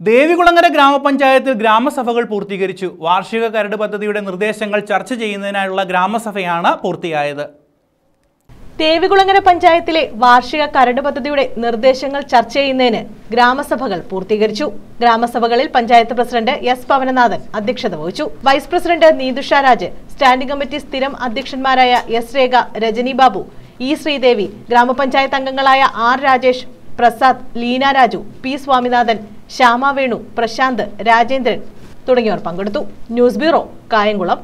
ദേവികുളങ്ങര ഗ്രാമപഞ്ചായത്തിൽ ഗ്രാമസഭകൾ പൂർത്തീകരിച്ചു. വാർഷിക കരട് പദ്ധതിയുടെ നിർദ്ദേശങ്ങൾ ചർച്ച ചെയ്യുന്നതിനായുള്ള ഗ്രാമസഭയാണ് പൂർത്തിയായത്. ദേവികുളങ്ങര പഞ്ചായത്തിലെ വാർഷിക കരട് പദ്ധതിയുടെ നിർദ്ദേശങ്ങൾ ചർച്ച ചെയ്യുന്നതിന് ഗ്രാമസഭകൾ പൂർത്തീകരിച്ചു. ഗ്രാമസഭകളിൽ പഞ്ചായത്ത് പ്രസിഡന്റ് എസ് പവനനാഥൻ അധ്യക്ഷത വഹിച്ചു. Vice president Neethusha Raj standing committee സ്ഥിരം അധ്യക്ഷന്മാരായ എസ് രേഖ രജനി ബാബു ഇ ശ്രീദേവി ഗ്രാമപഞ്ചായത്ത് അംഗങ്ങളായ ആർ രാജേഷ് പ്രസാദ് ലീന രാജു പി സ്വാമിനാഥൻ ശ്യാമ വേണു പ്രശാന്ത് രാജേന്ദ്രൻ തുടങ്ങിയവർ പങ്കെടുത്തു. News bureau Kayamkulam.